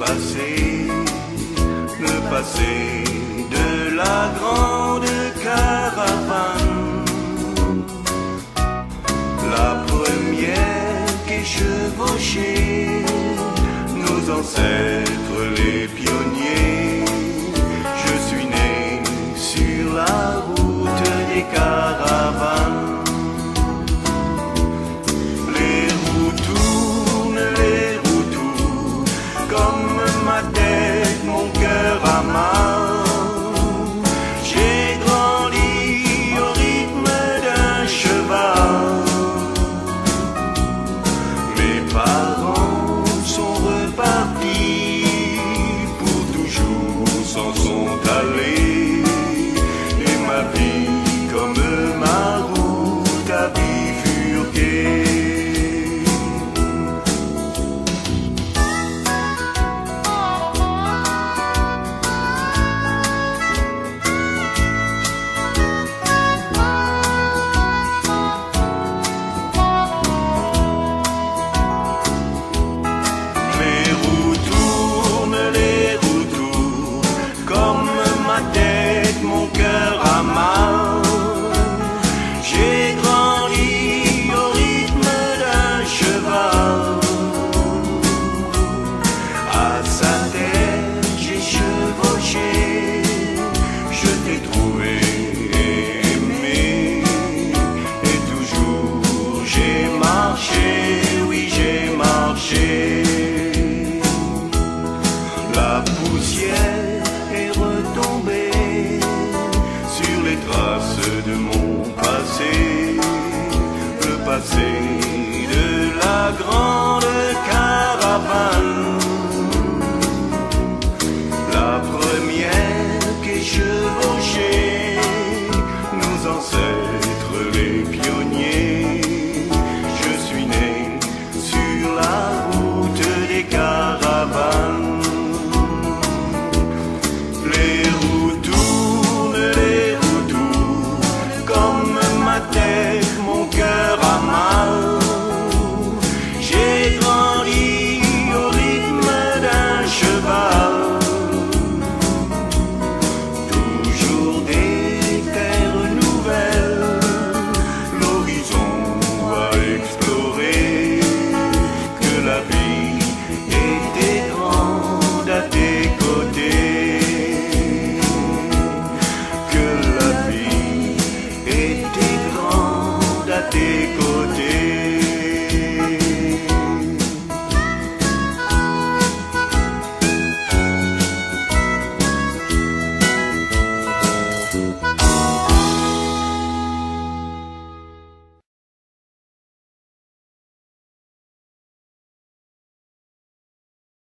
passé, le passé de la grande caravane. La première qui chevauchait nos ancêtres, les pionniers. Je suis né sur la route des caravanes. de mon passé, le passé de la grande.